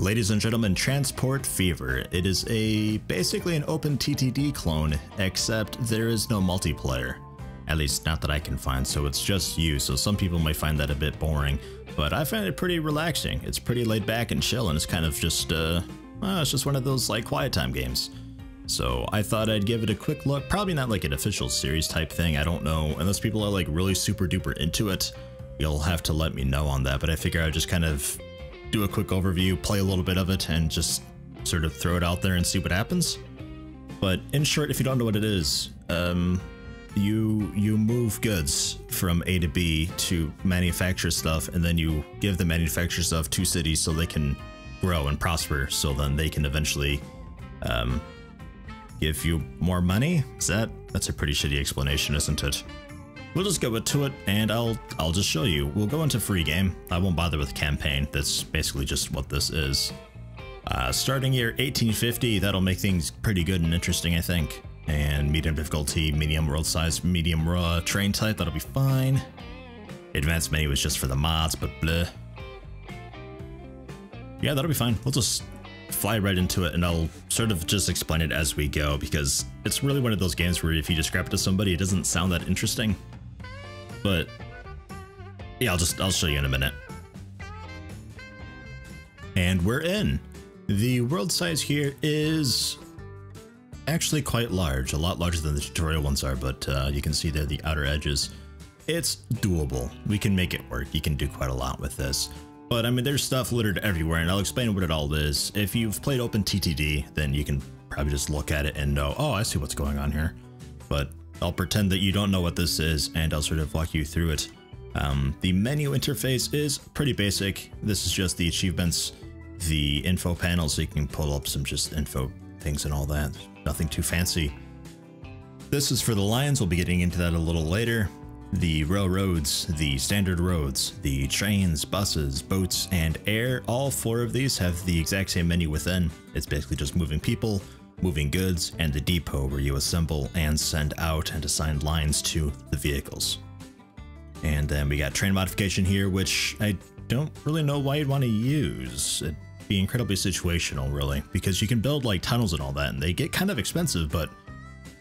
Ladies and gentlemen, Transport Fever. It is a basically an OpenTTD clone, except there is no multiplayer. At least not that I can find, so it's just you, so some people might find that a bit boring, but I find it pretty relaxing. It's pretty laid back and chill, and it's kind of just, uh, well, it's just one of those, like, quiet time games. So I thought I'd give it a quick look, probably not like an official series type thing, I don't know, unless people are like really super duper into it, you'll have to let me know on that, but I figure I'd just kind of do a quick overview, play a little bit of it, and just sort of throw it out there and see what happens. But in short, if you don't know what it is, um, you you move goods from A to B to manufacture stuff, and then you give the manufacturer stuff to cities so they can grow and prosper. So then they can eventually um, give you more money. Is that that's a pretty shitty explanation, isn't it? We'll just go into it and I'll I'll just show you. We'll go into free game. I won't bother with campaign. That's basically just what this is. Uh, starting year 1850, that'll make things pretty good and interesting, I think. And medium difficulty, medium world size, medium raw train type, that'll be fine. Advanced menu is just for the mods, but bleh. Yeah, that'll be fine. We'll just fly right into it and I'll sort of just explain it as we go because it's really one of those games where if you describe it to somebody, it doesn't sound that interesting. But yeah, I'll just I'll show you in a minute. And we're in. The world size here is actually quite large, a lot larger than the tutorial ones are, but uh, you can see there the outer edges. It's doable. We can make it work. You can do quite a lot with this. But I mean, there's stuff littered everywhere, and I'll explain what it all is. If you've played OpenTTD, then you can probably just look at it and know, oh, I see what's going on here. But I'll pretend that you don't know what this is, and I'll sort of walk you through it. Um, the menu interface is pretty basic. This is just the achievements, the info panel, so you can pull up some just info things and all that. Nothing too fancy. This is for the Lions. We'll be getting into that a little later the railroads, the standard roads, the trains, buses, boats, and air, all four of these have the exact same menu within. It's basically just moving people, moving goods, and the depot where you assemble and send out and assign lines to the vehicles. And then we got train modification here, which I don't really know why you'd want to use. It'd be incredibly situational, really, because you can build like tunnels and all that, and they get kind of expensive, but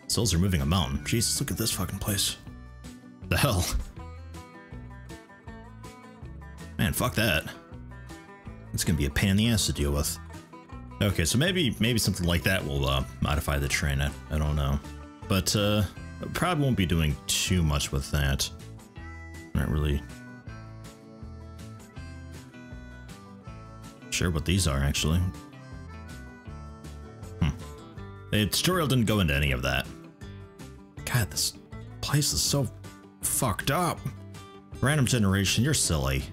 souls are moving a mountain. Jesus, look at this fucking place. The hell? Man, fuck that. It's gonna be a pain in the ass to deal with. Okay, so maybe maybe something like that will uh, modify the train. I, I don't know, but uh, probably won't be doing too much with that. Not really sure what these are actually. Hmm. The tutorial didn't go into any of that. God, this place is so fucked up. Random generation, you're silly.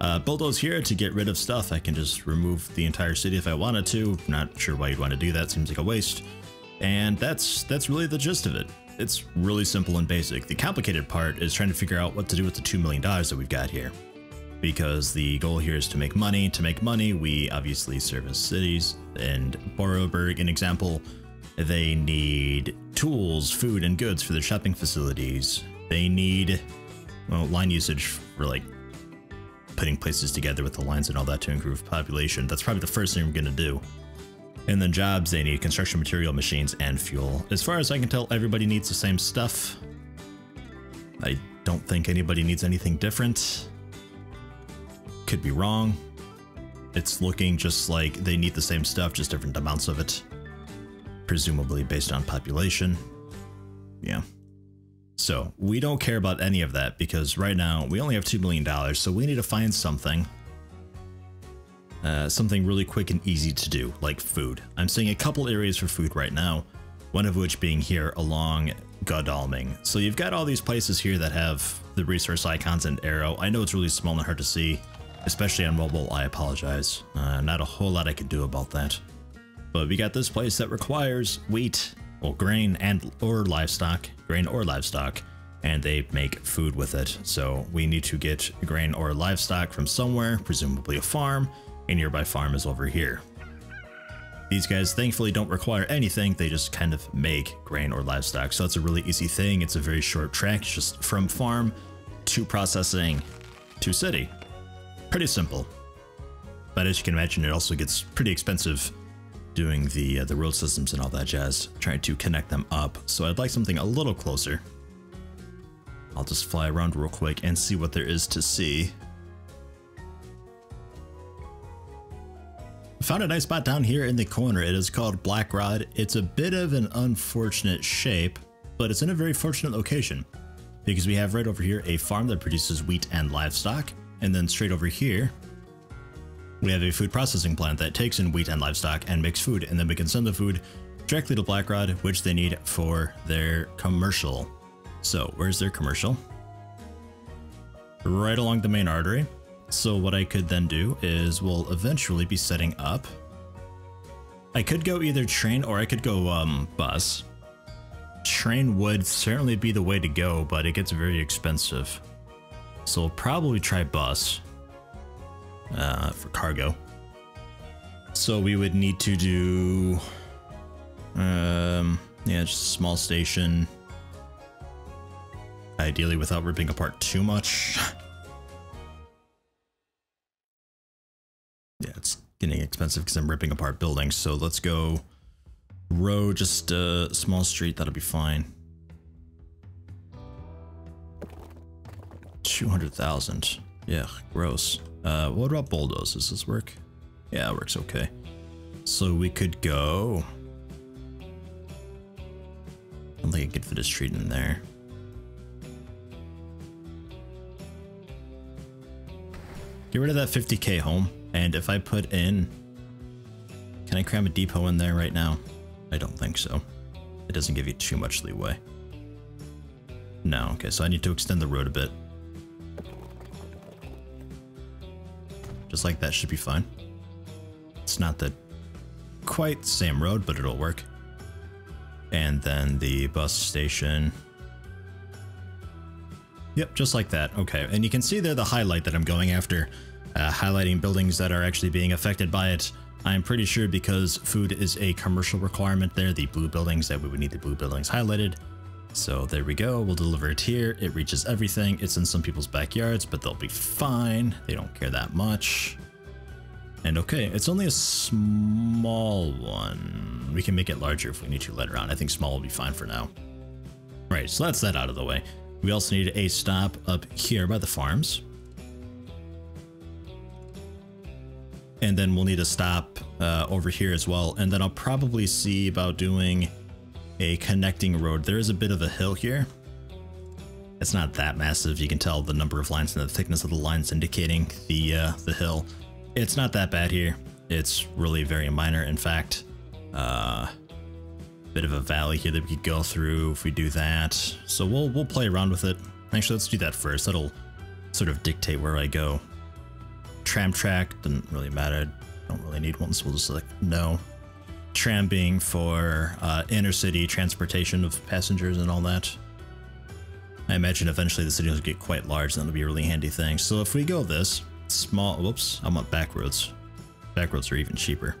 Uh, bulldoze here to get rid of stuff. I can just remove the entire city if I wanted to. Not sure why you'd want to do that. Seems like a waste. And that's that's really the gist of it. It's really simple and basic. The complicated part is trying to figure out what to do with the $2 million that we've got here. Because the goal here is to make money. To make money, we obviously service cities. And Boroberg, an example, they need tools, food, and goods for their shopping facilities. They need, well, line usage for like putting places together with the lines and all that to improve population. That's probably the first thing we're going to do. And then jobs, they need construction material, machines, and fuel. As far as I can tell, everybody needs the same stuff. I don't think anybody needs anything different. Could be wrong. It's looking just like they need the same stuff, just different amounts of it. Presumably based on population. Yeah. So we don't care about any of that because right now we only have $2 million, so we need to find something. Uh, something really quick and easy to do, like food. I'm seeing a couple areas for food right now, one of which being here along Godalming. So you've got all these places here that have the resource icons and arrow. I know it's really small and hard to see, especially on mobile, I apologize. Uh, not a whole lot I can do about that. But we got this place that requires wheat, well, grain and or livestock, grain or livestock, and they make food with it. So we need to get grain or livestock from somewhere, presumably a farm. A nearby farm is over here. These guys thankfully don't require anything, they just kind of make grain or livestock. So it's a really easy thing. It's a very short track, just from farm to processing to city. Pretty simple. But as you can imagine, it also gets pretty expensive doing the uh, the road systems and all that jazz, trying to connect them up. So I'd like something a little closer. I'll just fly around real quick and see what there is to see. Found a nice spot down here in the corner. It is called Blackrod. It's a bit of an unfortunate shape, but it's in a very fortunate location because we have right over here a farm that produces wheat and livestock. And then straight over here, we have a food processing plant that takes in wheat and livestock and makes food. And then we can send the food directly to Blackrod, which they need for their commercial. So where's their commercial? Right along the main artery. So what I could then do is we'll eventually be setting up. I could go either train or I could go um, bus. Train would certainly be the way to go, but it gets very expensive. So we'll probably try bus uh, for cargo. So we would need to do, um, yeah, just a small station. Ideally without ripping apart too much. Yeah, it's getting expensive because I'm ripping apart buildings. So let's go row, just a small street. That'll be fine. 200,000. Yeah, gross. Uh, what about bulldoze? Does this work? Yeah, it works okay. So we could go... I don't think I could fit a street in there. Get rid of that 50k home. And if I put in... Can I cram a depot in there right now? I don't think so. It doesn't give you too much leeway. No, okay, so I need to extend the road a bit. Just like that should be fine. It's not the quite same road, but it'll work. And then the bus station. Yep, just like that. Okay, and you can see there the highlight that I'm going after uh, highlighting buildings that are actually being affected by it. I'm pretty sure because food is a commercial requirement there, the blue buildings, that we would need the blue buildings highlighted. So there we go, we'll deliver it here. It reaches everything. It's in some people's backyards, but they'll be fine. They don't care that much. And okay, it's only a small one. We can make it larger if we need to later on. I think small will be fine for now. Right, so that's that out of the way. We also need a stop up here by the farms. and then we'll need a stop uh, over here as well. And then I'll probably see about doing a connecting road. There is a bit of a hill here. It's not that massive. You can tell the number of lines and the thickness of the lines indicating the uh, the hill. It's not that bad here. It's really very minor. In fact, uh, bit of a valley here that we could go through if we do that. So we'll we'll play around with it. Actually, let's do that first. That'll sort of dictate where I go tram track doesn't really matter. Don't really need one, so we'll just like no. Tram being for uh, inner city transportation of passengers and all that. I imagine eventually the city will get quite large, and that'll be a really handy thing. So if we go this, small, whoops, I want back roads. Back roads are even cheaper.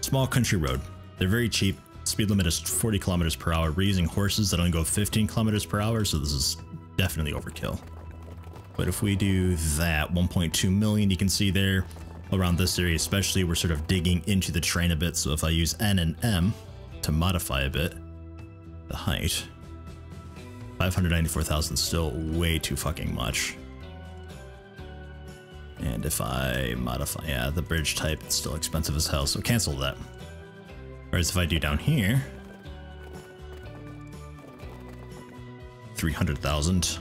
Small country road. They're very cheap. Speed limit is 40 kilometers per hour. We're using horses that only go 15 kilometers per hour, so this is definitely overkill. But if we do that, 1.2 million, you can see there around this area especially, we're sort of digging into the terrain a bit. So if I use N and M to modify a bit, the height, 594,000 still way too fucking much. And if I modify, yeah, the bridge type, it's still expensive as hell, so cancel that. Whereas if I do down here, 300,000.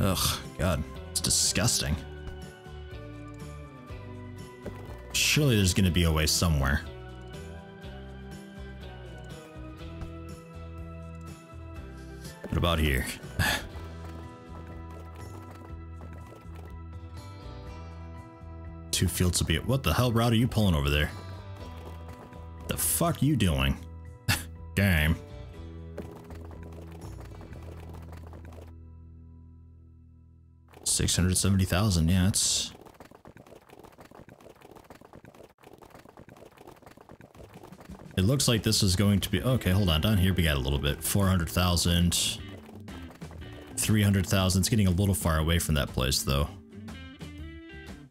Ugh, God, it's disgusting. Surely there's gonna be a way somewhere. What about here? Two fields to be What the hell route are you pulling over there? The fuck you doing? Game. 670,000, yeah, it's... It looks like this is going to be... Okay, hold on. Down here we got a little bit. 400,000. 300,000. It's getting a little far away from that place, though.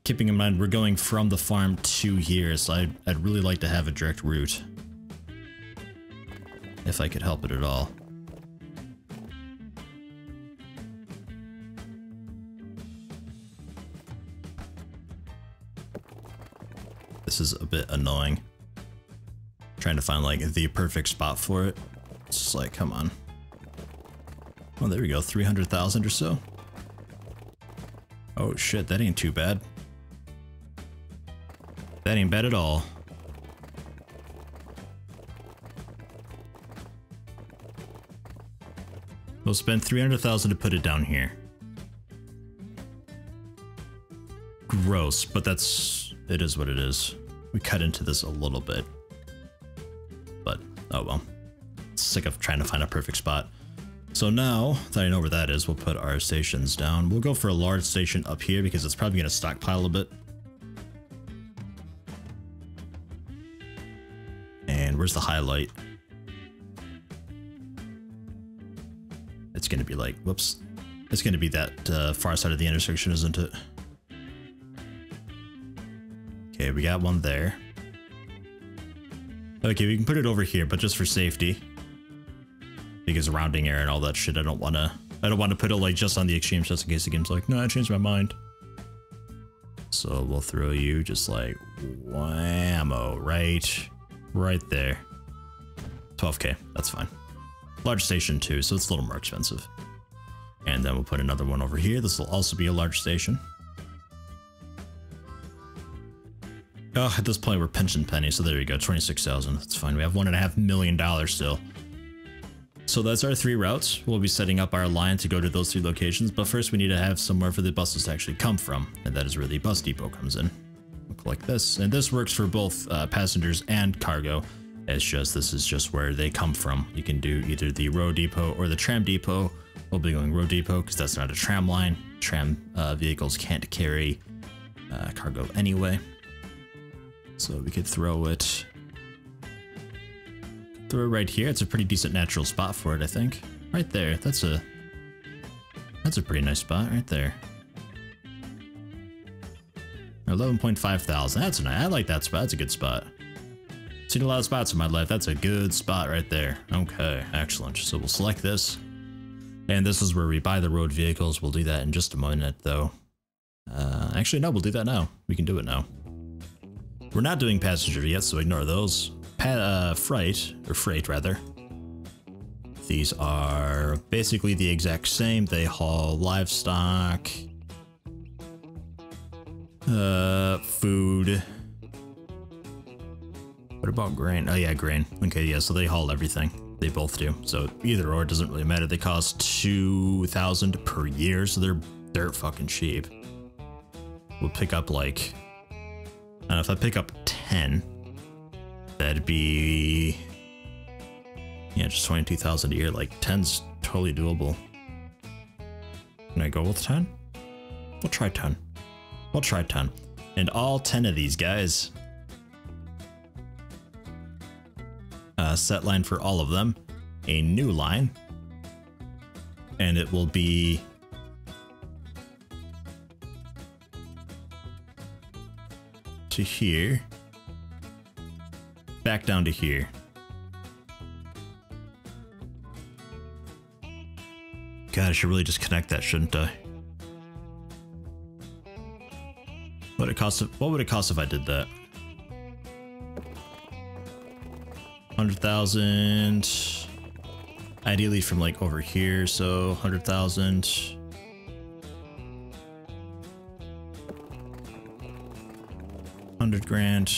keeping in mind we're going from the farm to here, so I'd, I'd really like to have a direct route. If I could help it at all. This is a bit annoying. Trying to find like the perfect spot for it. It's just like, come on. Oh, there we go, 300,000 or so. Oh shit, that ain't too bad. That ain't bad at all. We'll spend 300,000 to put it down here. Gross, but that's, it is what it is. We cut into this a little bit. Oh well. Sick of trying to find a perfect spot. So now that I know where that is, we'll put our stations down. We'll go for a large station up here because it's probably going to stockpile a bit. And where's the highlight? It's going to be like, whoops. It's going to be that uh, far side of the intersection, isn't it? Okay, we got one there. Okay, we can put it over here, but just for safety. Because rounding error and all that shit, I don't want to... I don't want to put it like just on the extreme just in case the game's like, no, I changed my mind. So we'll throw you just like whammo right, right there. 12k, that's fine. Large station too, so it's a little more expensive. And then we'll put another one over here. This will also be a large station. Oh, at this point we're pinching pennies, so there you go, 26,000. That's fine. We have one and a half million dollars still. So that's our three routes. We'll be setting up our line to go to those three locations, but first we need to have somewhere for the buses to actually come from, and that is where the bus depot comes in. Look like this, and this works for both uh, passengers and cargo. It's just, this is just where they come from. You can do either the road depot or the tram depot. We'll be going road depot because that's not a tram line. Tram uh, vehicles can't carry uh, cargo anyway. So we could throw it throw it right here. It's a pretty decent natural spot for it, I think. Right there. That's a that's a pretty nice spot right there. 11.5 thousand. That's nice. I like that spot. That's a good spot. Seen a lot of spots in my life. That's a good spot right there. Okay, excellent. So we'll select this. And this is where we buy the road vehicles. We'll do that in just a minute, though. Uh, actually, no, we'll do that now. We can do it now. We're not doing passenger yet, so ignore those. Pa uh, freight, or freight rather. These are basically the exact same. They haul livestock, uh, food. What about grain? Oh yeah, grain. Okay, yeah, so they haul everything. They both do. So either or, doesn't really matter. They cost 2000 per year, so they're dirt fucking cheap. We'll pick up like and if I pick up 10, that'd be, yeah, just 22,000 a year. Like 10's totally doable. Can I go with 10? We'll try 10. We'll try 10. And all 10 of these guys, A set line for all of them, a new line, and it will be to here. Back down to here. God, I should really just connect that, shouldn't I? What it cost? What would it cost if I did that? Hundred thousand. Ideally from like over here, so hundred thousand. 100 grand.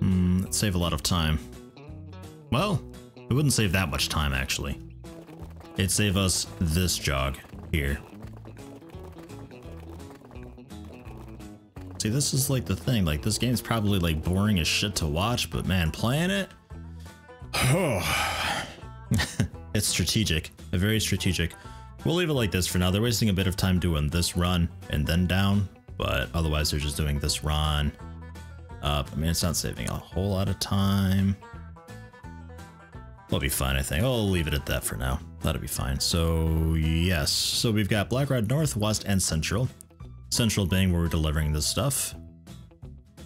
Hmm, that'd save a lot of time. Well, it wouldn't save that much time, actually. It'd save us this jog here. See, this is like the thing. Like, this game's probably like boring as shit to watch, but man, playing it, oh, it's strategic. Very strategic. We'll leave it like this for now. They're wasting a bit of time doing this run and then down, but otherwise they're just doing this run up. I mean, it's not saving a whole lot of time. We'll be fine, I think. I'll leave it at that for now. That'll be fine. So, yes. So we've got Blackrod North, West, and Central. Central being where we're delivering this stuff.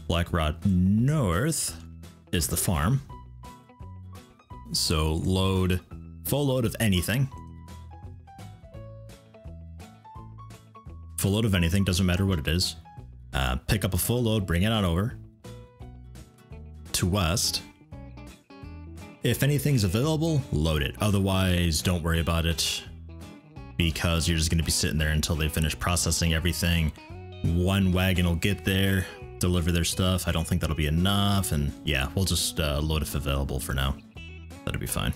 Blackrod North is the farm. So load, full load of anything. Full load of anything, doesn't matter what it is. Uh, pick up a full load, bring it on over to West. If anything's available, load it. Otherwise, don't worry about it because you're just going to be sitting there until they finish processing everything. One wagon will get there, deliver their stuff. I don't think that'll be enough. And yeah, we'll just uh, load if available for now. That'll be fine.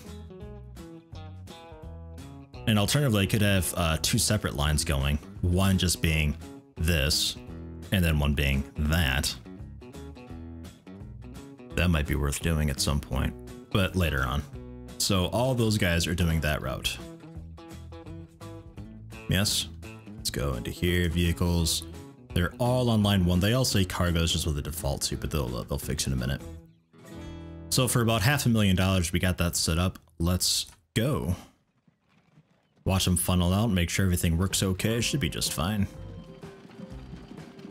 And alternatively, I could have uh, two separate lines going. One just being this, and then one being that. That might be worth doing at some point, but later on. So all those guys are doing that route. Yes. Let's go into here, vehicles. They're all on line one. They all say cargoes just with the default to, but they'll, uh, they'll fix in a minute. So for about half a million dollars, we got that set up. Let's go. Watch them funnel out, make sure everything works okay. It should be just fine.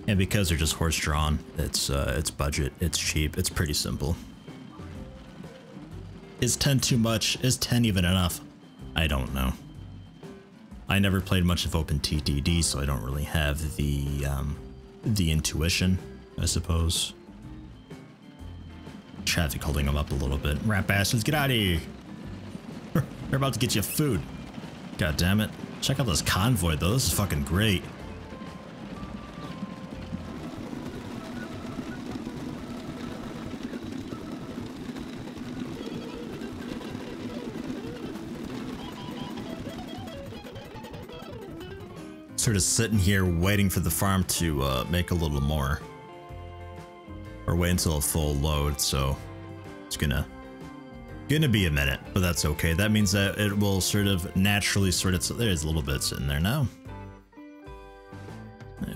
And because they're just horse-drawn, it's uh, it's budget, it's cheap, it's pretty simple. Is 10 too much? Is 10 even enough? I don't know. I never played much of OpenTTD, so I don't really have the um, the intuition, I suppose. Traffic holding them up a little bit. Rat bastards, get out of here! They're about to get you food. God damn it. Check out this convoy though, this is fucking great. sort of sitting here waiting for the farm to uh, make a little more. Or wait until a full load, so it's gonna gonna be a minute, but that's okay. That means that it will sort of naturally sort of, there's a little bit sitting there now.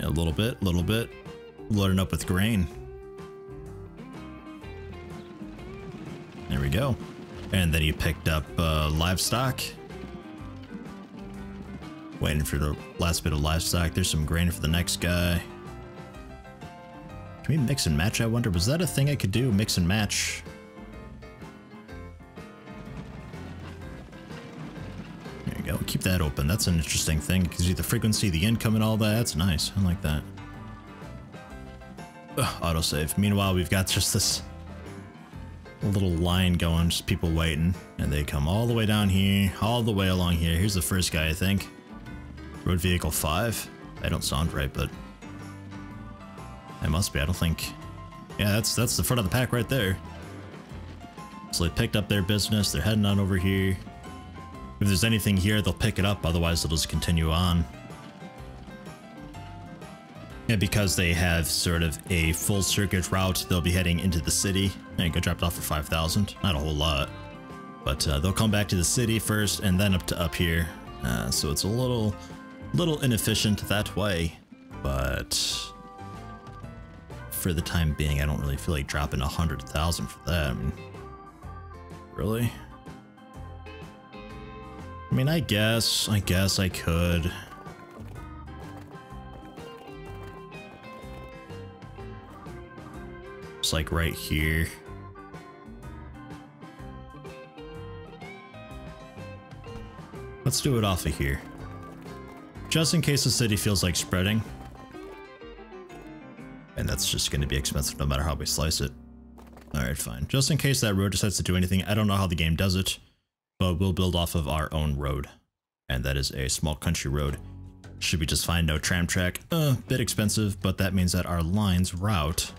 A little bit, a little bit, loading up with grain. There we go. And then you picked up uh, livestock. Waiting for the last bit of livestock. There's some grain for the next guy. Can we mix and match, I wonder? Was that a thing I could do? Mix and match? That open. That's an interesting thing. It gives you the frequency, the income, and all that. That's nice. I like that. Ugh, autosave. Meanwhile, we've got just this little line going, just people waiting. And they come all the way down here, all the way along here. Here's the first guy, I think. Road vehicle 5? I don't sound right, but... It must be, I don't think... Yeah, that's that's the front of the pack right there. So they picked up their business, they're heading on over here. If there's anything here, they'll pick it up, otherwise they'll just continue on. And because they have sort of a full circuit route, they'll be heading into the city. And get dropped off for 5,000. Not a whole lot. But uh, they'll come back to the city first and then up to up here. Uh, so it's a little little inefficient that way, but for the time being, I don't really feel like dropping a hundred thousand for that. I mean, really? I mean, I guess, I guess I could. It's like right here. Let's do it off of here. Just in case the city feels like spreading. And that's just going to be expensive no matter how we slice it. Alright, fine. Just in case that road decides to do anything, I don't know how the game does it, but we'll build off of our own road. And that is a small country road. Should be just fine, no tram track. Uh, bit expensive, but that means that our line's route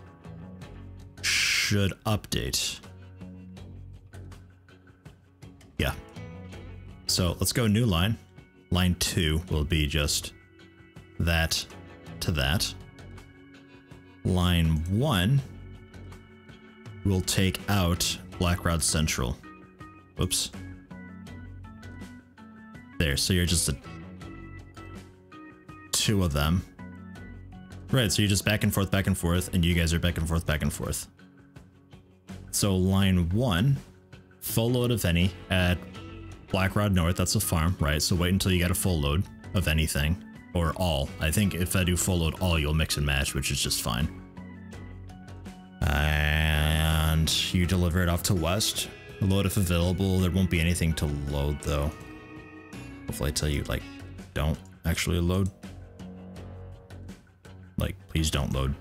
should update. Yeah. So let's go new line. Line 2 will be just that to that. Line 1 will take out Blackrod Central. Oops. So you're just a two of them. Right, so you're just back and forth, back and forth, and you guys are back and forth, back and forth. So line one full load of any at Blackrod North. That's a farm, right? So wait until you get a full load of anything or all. I think if I do full load all, you'll mix and match, which is just fine. And you deliver it off to West. Load if available. There won't be anything to load though. Hopefully I tell you like, don't actually load. Like, please don't load.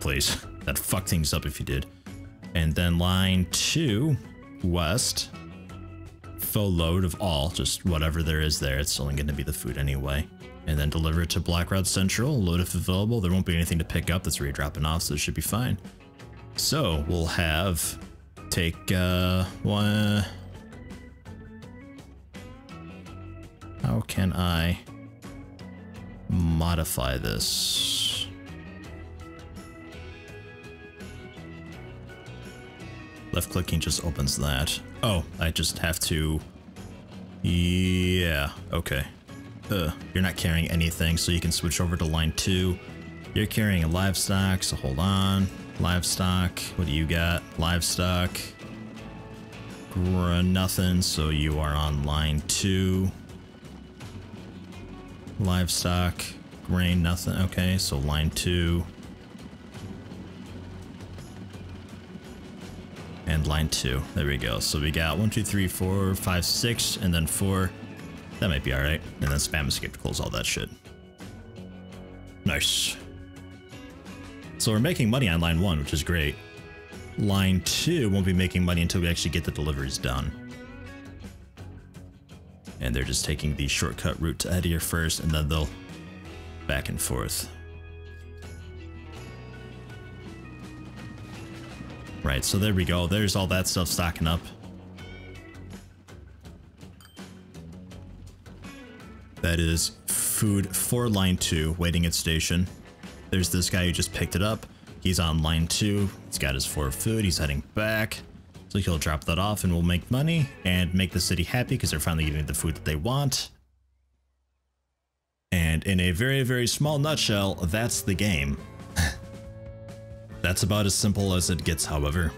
Please. That'd fuck things up if you did. And then line two, west. Full load of all, just whatever there is there. It's only going to be the food anyway. And then deliver it to Blackrod Central. Load if available. There won't be anything to pick up. That's where you're dropping off, so it should be fine. So we'll have take uh one. How can I modify this? Left clicking just opens that. Oh, I just have to... Yeah, okay. Uh, you're not carrying anything, so you can switch over to line 2. You're carrying a livestock, so hold on. Livestock, what do you got? Livestock. Nothing, so you are on line 2. Livestock, grain, nothing. Okay, so line 2. and line two. There we go. So we got one, two, three, four, five, six, and then four. That might be all right. And then spam escape to all that shit. Nice. So we're making money on line one, which is great. Line two won't be making money until we actually get the deliveries done. And they're just taking the shortcut route to Edir first, and then they'll back and forth. Right, so there we go. There's all that stuff stocking up. That is food for line 2, waiting at station. There's this guy who just picked it up. He's on line 2. He's got his four food. He's heading back. So he'll drop that off and we'll make money and make the city happy because they're finally getting the food that they want. And in a very, very small nutshell, that's the game. That's about as simple as it gets, however,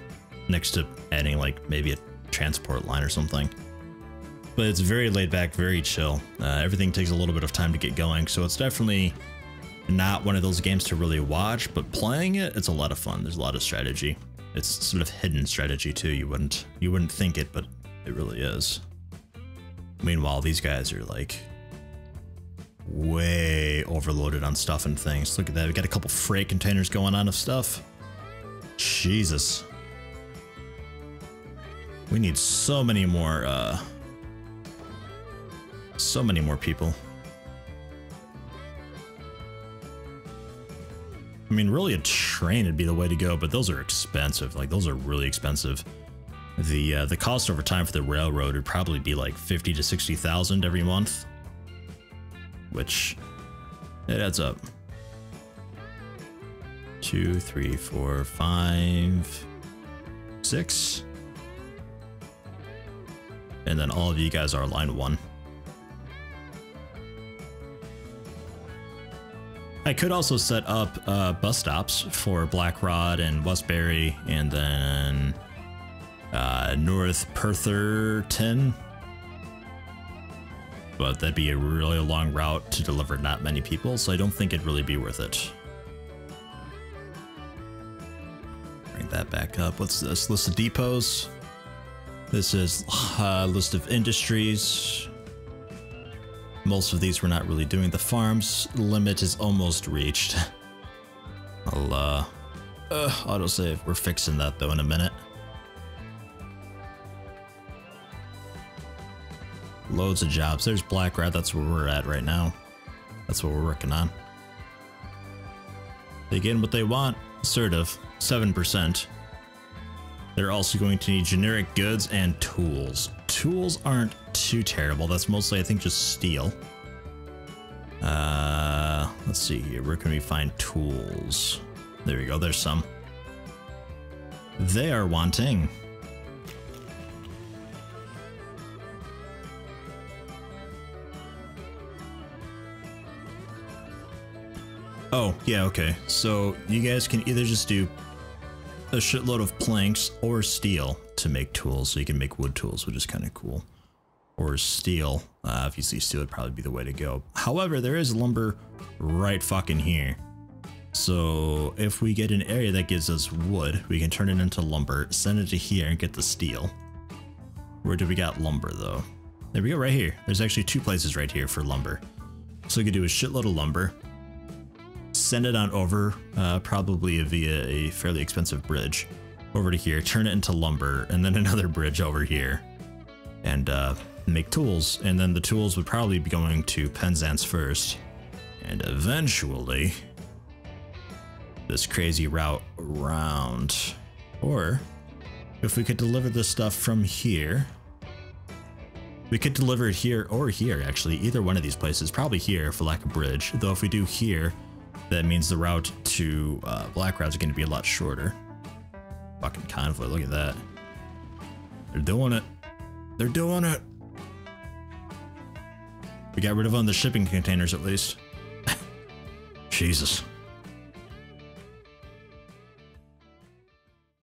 next to adding like maybe a transport line or something. But it's very laid back, very chill. Uh, everything takes a little bit of time to get going, so it's definitely not one of those games to really watch, but playing it, it's a lot of fun. There's a lot of strategy. It's sort of hidden strategy too. You wouldn't you wouldn't think it, but it really is. Meanwhile, these guys are like way overloaded on stuff and things. Look at that. We got a couple freight containers going on of stuff. Jesus. We need so many more, uh... So many more people. I mean, really a train would be the way to go, but those are expensive. Like, those are really expensive. The uh, the cost over time for the railroad would probably be like 50 to 60,000 every month. Which, it adds up two, three, four, five, six. And then all of you guys are line one. I could also set up uh, bus stops for Blackrod and Westbury and then uh, North Petherton. But that'd be a really long route to deliver not many people, so I don't think it'd really be worth it. Bring that back up. What's this? List of depots. This is uh, list of industries. Most of these we're not really doing. The farms limit is almost reached. I'll, uh, uh, autosave. We're fixing that though in a minute. Loads of jobs. There's Black Rat. That's where we're at right now. That's what we're working on. They get what they want, sort of. 7%. They're also going to need generic goods and tools. Tools aren't too terrible. That's mostly, I think, just steel. Uh, let's see here. Where can we find tools? There we go. There's some. They are wanting. Oh, yeah, okay. So you guys can either just do a shitload of planks or steel to make tools, so you can make wood tools, which is kind of cool. Or steel. Uh, obviously, steel would probably be the way to go. However, there is lumber right fucking here. So if we get an area that gives us wood, we can turn it into lumber, send it to here and get the steel. Where do we got lumber though? There we go, right here. There's actually two places right here for lumber. So we could do a shitload of lumber, send it on over, uh, probably via a fairly expensive bridge, over to here, turn it into lumber, and then another bridge over here, and uh, make tools. And then the tools would probably be going to Penzance first, and eventually this crazy route around. Or if we could deliver this stuff from here, we could deliver it here or here, actually. Either one of these places. Probably here for lack of bridge. Though if we do here, that means the route to uh, Black is going to be a lot shorter. Fucking convoy, look at that. They're doing it. They're doing it. We got rid of on the shipping containers at least. Jesus.